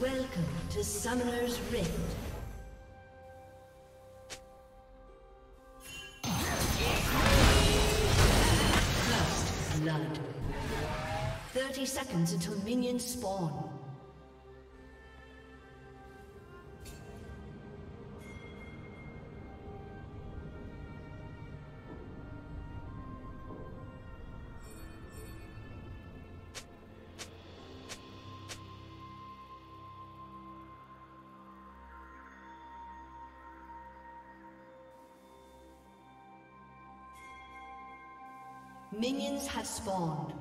Welcome to Summoner's Rift. First blood. 30 seconds until minions spawn. Have spawned.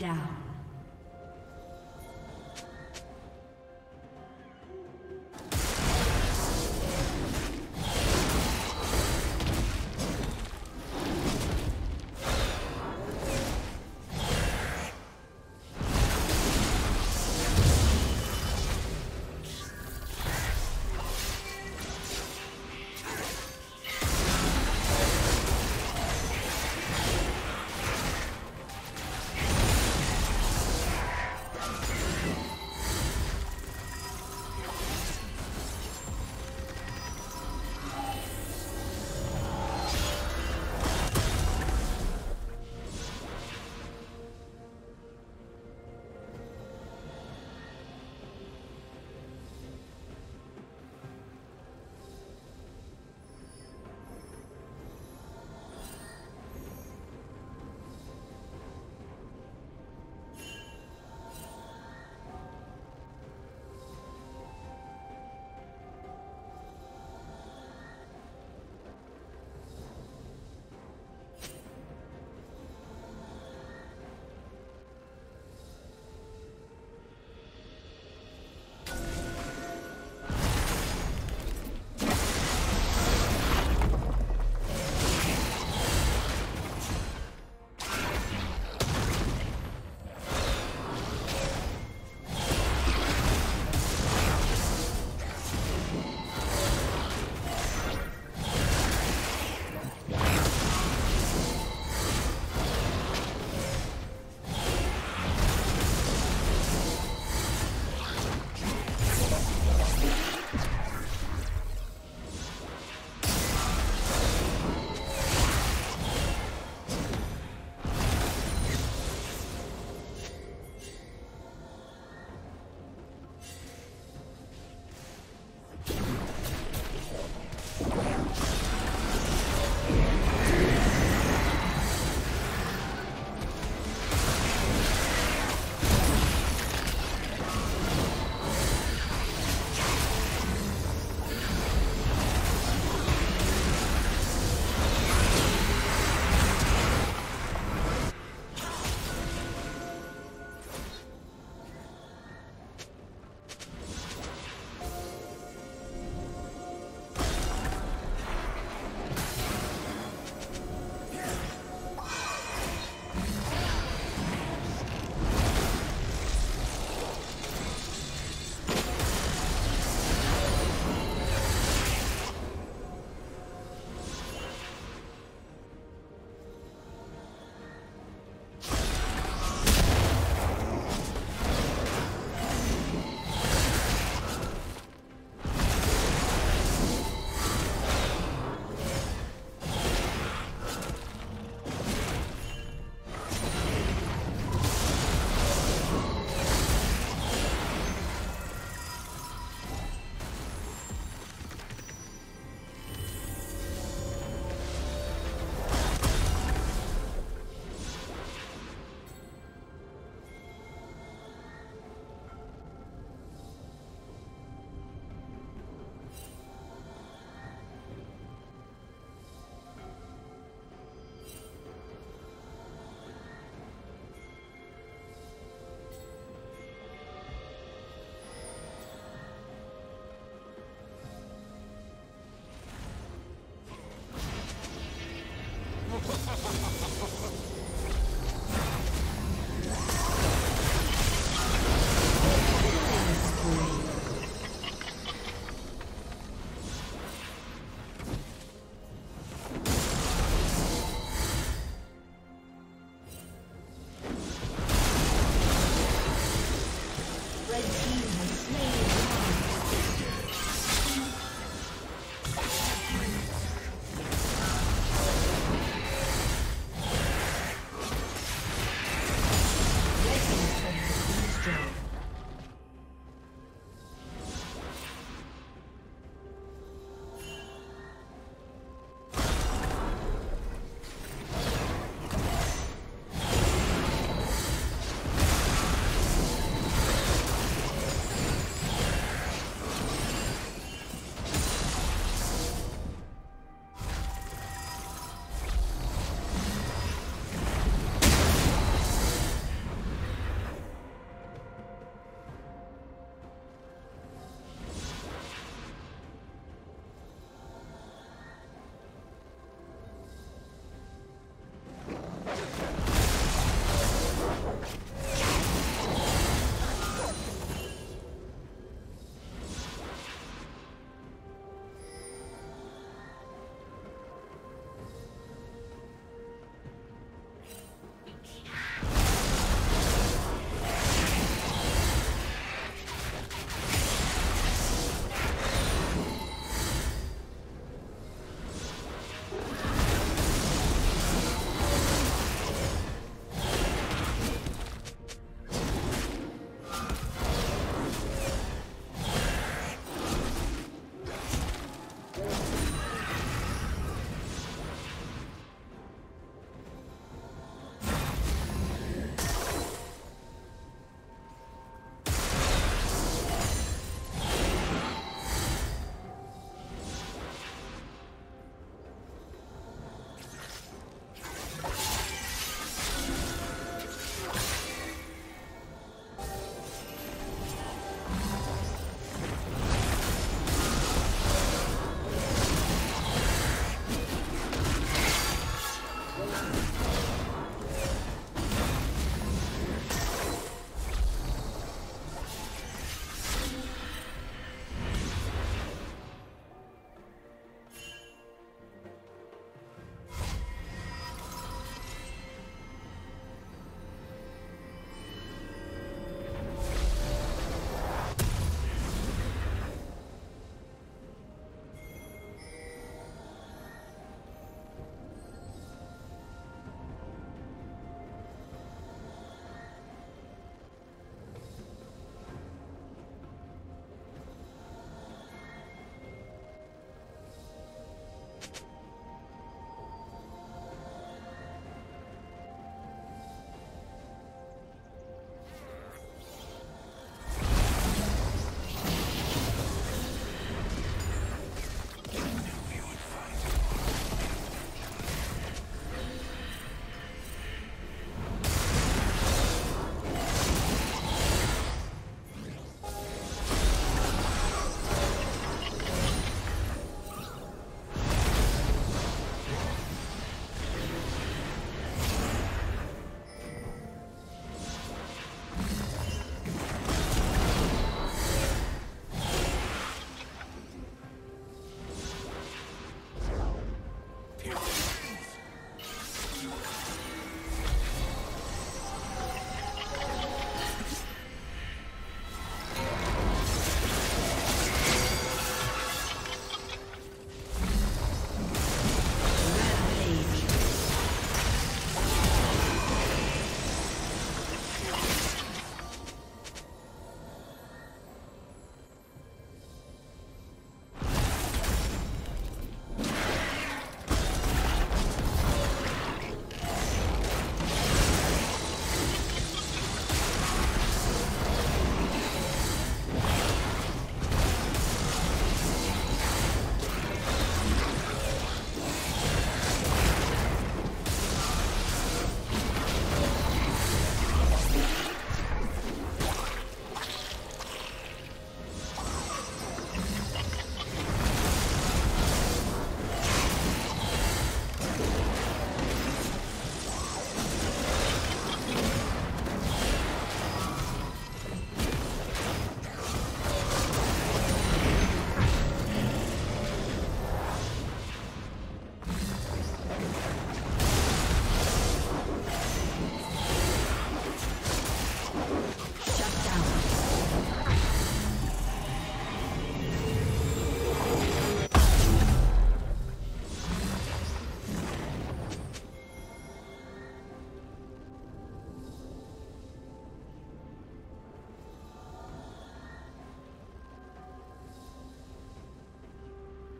Down.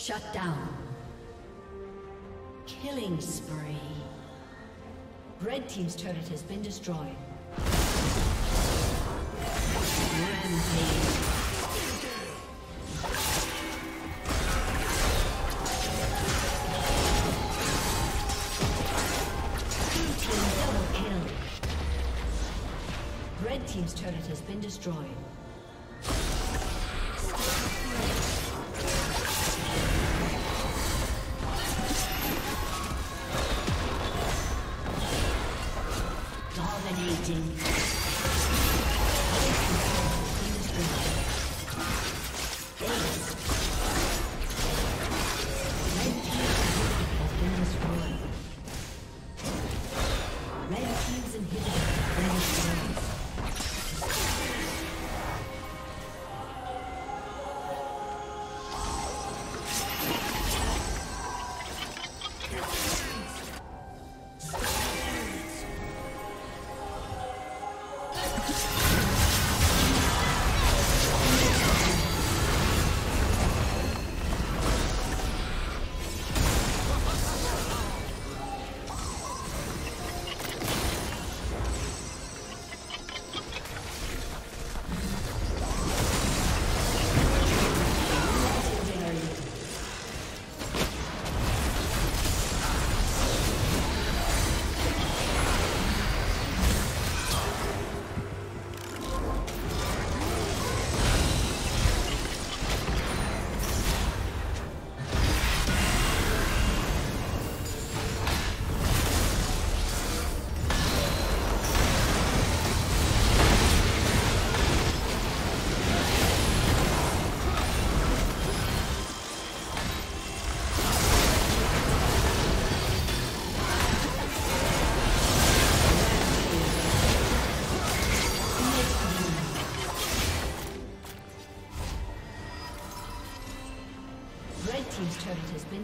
Shut down. Killing spree. Red Team's turret has been destroyed. Red Team's turret has been destroyed.